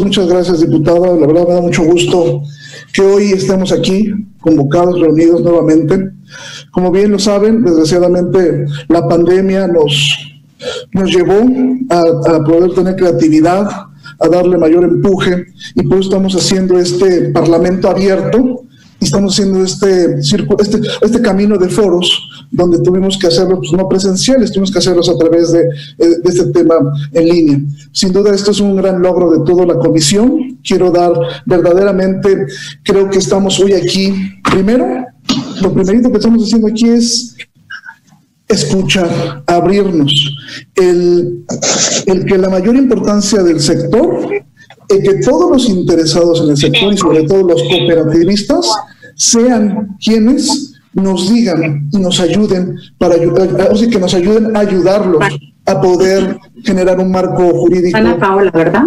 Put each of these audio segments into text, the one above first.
muchas gracias, diputada. La verdad me da mucho gusto que hoy estemos aquí, convocados, reunidos nuevamente. Como bien lo saben, desgraciadamente la pandemia nos, nos llevó a, a poder tener creatividad, a darle mayor empuje y por eso estamos haciendo este parlamento abierto estamos haciendo este, este, este camino de foros donde tuvimos que hacerlo pues, no presenciales, tuvimos que hacerlos a través de, eh, de, este tema en línea. Sin duda esto es un gran logro de toda la comisión. Quiero dar verdaderamente, creo que estamos hoy aquí. Primero, lo primerito que estamos haciendo aquí es escuchar, abrirnos, el, el que la mayor importancia del sector el que todos los interesados en el sector y sobre todo los cooperativistas sean quienes nos digan y nos ayuden para ayudar, o sea, que nos ayuden a ayudarlos a poder generar un marco jurídico. Ana Paola, ¿verdad?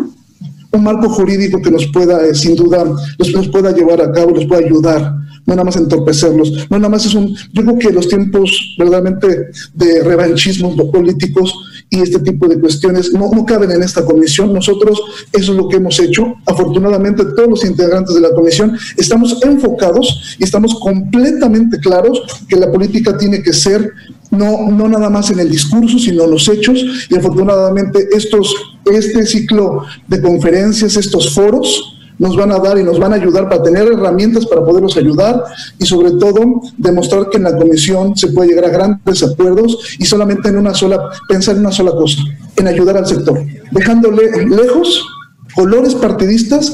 Un marco jurídico que nos pueda, eh, sin duda, nos, nos pueda llevar a cabo, nos pueda ayudar no nada más entorpecerlos, no nada más es un, yo creo que los tiempos verdaderamente de revanchismos políticos y este tipo de cuestiones no, no caben en esta comisión. Nosotros eso es lo que hemos hecho. Afortunadamente todos los integrantes de la comisión estamos enfocados y estamos completamente claros que la política tiene que ser no, no nada más en el discurso, sino en los hechos. Y afortunadamente estos, este ciclo de conferencias, estos foros, nos van a dar y nos van a ayudar para tener herramientas para poderlos ayudar y sobre todo demostrar que en la comisión se puede llegar a grandes acuerdos y solamente en una sola, pensar en una sola cosa, en ayudar al sector, dejándole lejos colores partidistas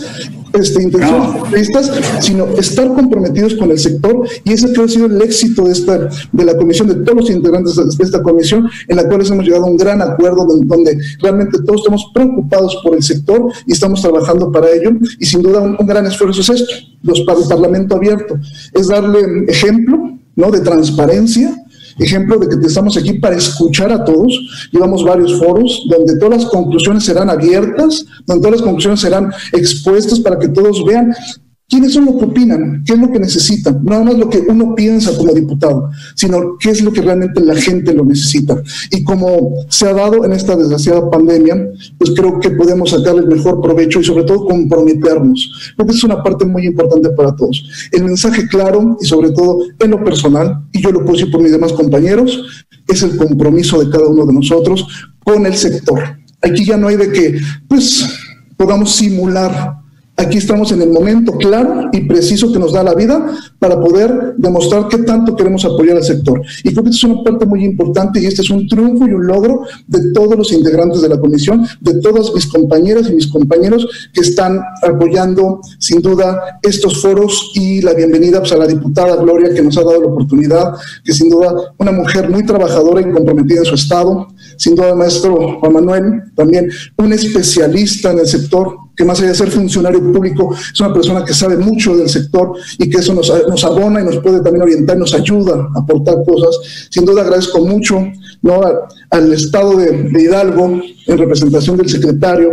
este, intenciones partidistas, sino estar comprometidos con el sector y ese creo ha sido el éxito de esta de la comisión, de todos los integrantes de esta comisión, en la cual hemos llegado a un gran acuerdo donde, realmente todos estamos preocupados por el sector y estamos trabajando para ello y sin duda un, un gran esfuerzo es esto, los, el Parlamento abierto, es darle ejemplo ¿no? de transparencia, ejemplo de que estamos aquí para escuchar a todos. Llevamos varios foros donde todas las conclusiones serán abiertas, donde todas las conclusiones serán expuestas para que todos vean ¿Quiénes son los que opinan? ¿Qué es lo que necesitan? No nada más lo que uno piensa como diputado, sino qué es lo que realmente la gente lo necesita. Y como se ha dado en esta desgraciada pandemia, pues creo que podemos sacar el mejor provecho y sobre todo comprometernos. Porque es una parte muy importante para todos. El mensaje claro y sobre todo en lo personal, y yo lo puedo decir por mis demás compañeros, es el compromiso de cada uno de nosotros con el sector. Aquí ya no hay de que, pues, podamos simular Aquí estamos en el momento claro y preciso que nos da la vida para poder demostrar qué tanto queremos apoyar al sector. Y creo que esta es una parte muy importante y este es un triunfo y un logro de todos los integrantes de la comisión, de todas mis compañeras y mis compañeros que están apoyando sin duda estos foros y la bienvenida pues, a la diputada Gloria que nos ha dado la oportunidad, que sin duda una mujer muy trabajadora y comprometida en su estado, sin duda maestro Juan Manuel, también un especialista en el sector que más allá de ser funcionario público, es una persona que sabe mucho del sector y que eso nos, nos abona y nos puede también orientar, nos ayuda a aportar cosas. Sin duda agradezco mucho ¿no? al, Estado de, Hidalgo en representación del secretario.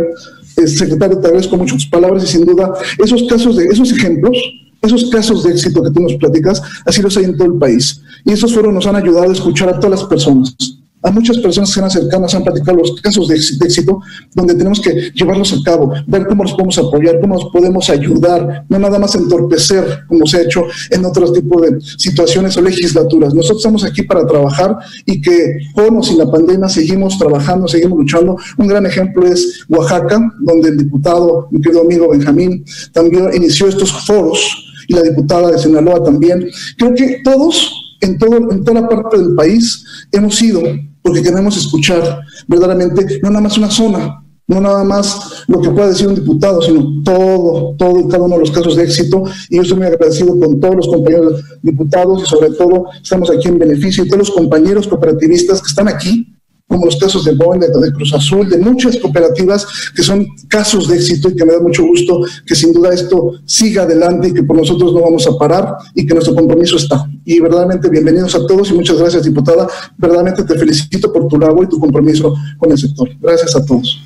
El secretario, te agradezco mucho tus palabras y sin duda esos casos, de esos ejemplos, esos casos de éxito que tú nos platicas, así los hay en todo el país. Y esos fueron nos han ayudado a escuchar a todas las personas a muchas personas que acercado, nos han platicado los casos de, éxito, donde tenemos que llevarlos a cabo, ver cómo nos podemos apoyar, cómo nos podemos ayudar, no nada más entorpecer, como se ha hecho en otros tipos de situaciones o legislaturas. Nosotros estamos aquí para trabajar y que con o sin la pandemia seguimos trabajando, seguimos luchando. Un gran ejemplo es Oaxaca, donde el diputado, mi querido amigo Benjamín, también inició estos foros y la diputada de Sinaloa también. Creo que todos en, todo, en toda la parte del país hemos ido porque queremos escuchar verdaderamente no nada más una zona, no nada más lo que pueda decir un diputado, sino todo, todo y cada uno de los casos de éxito. Y yo estoy muy agradecido con todos los compañeros diputados y sobre todo estamos aquí en beneficio de todos los compañeros cooperativistas que están aquí como los casos de Boeing, de, Cruz Azul, de muchas cooperativas que son casos de éxito y que me da mucho gusto que sin duda esto siga adelante y que por nosotros no vamos a parar y que nuestro compromiso está. Y verdaderamente bienvenidos a todos y muchas gracias, diputada. Verdaderamente te felicito por tu labor y tu compromiso con el sector. Gracias a todos.